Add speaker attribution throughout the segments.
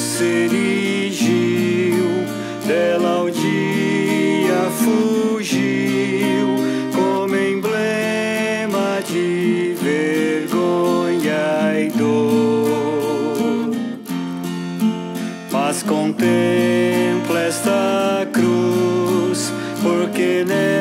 Speaker 1: se erigiu, dela o dia fugiu, como emblema de vergonha e dor. Mas contempla esta cruz, porque nela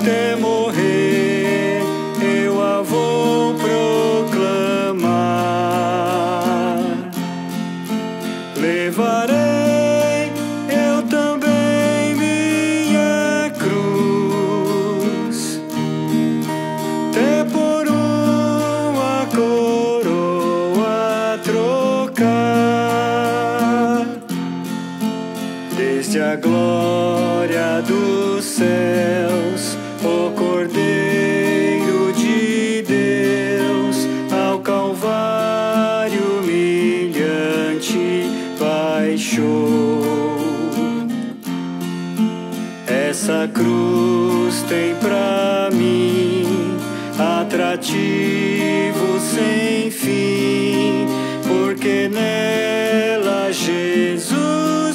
Speaker 1: até morrer eu a vou proclamar. Levarei eu também minha cruz, até por uma coroa trocar. Desde a glória dos céus, o Cordeiro de Deus, ao Calvário humilhante baixou. Essa cruz tem pra mim atrativo sem fim, porque nela Jesus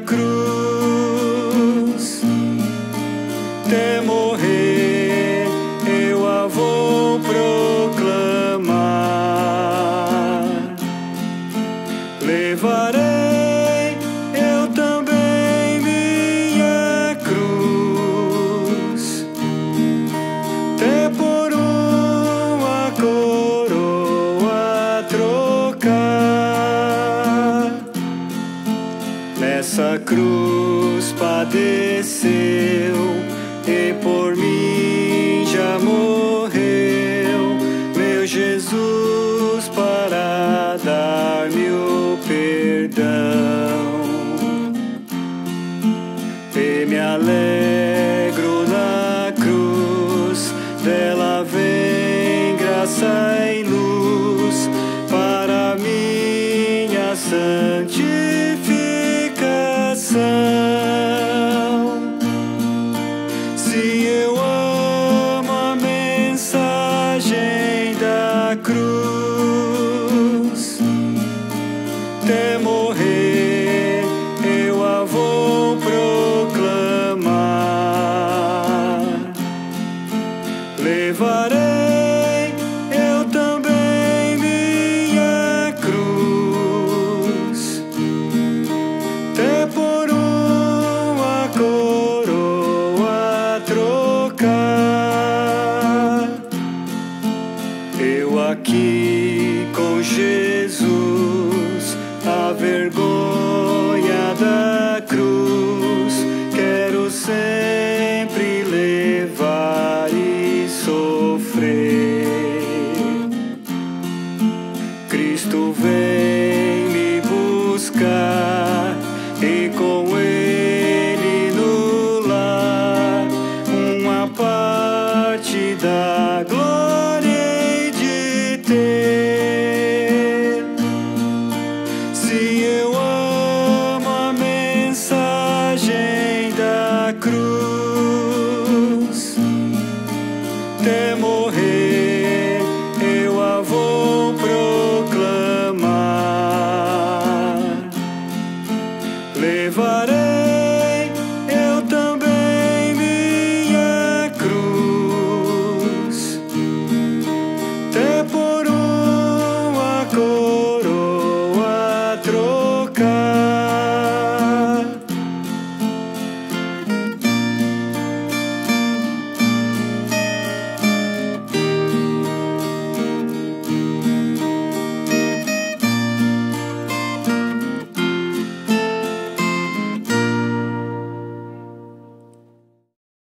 Speaker 1: cruz, até morrer eu a vou proclamar. Levarei Nessa cruz padeceu e por mim já morreu, meu Jesus, para dar-me o perdão. Cruz, aqui com Jesus, a vergonha da cruz. Quero sempre levar e sofrer. Cristo vem me buscar e com ele no lar uma parte da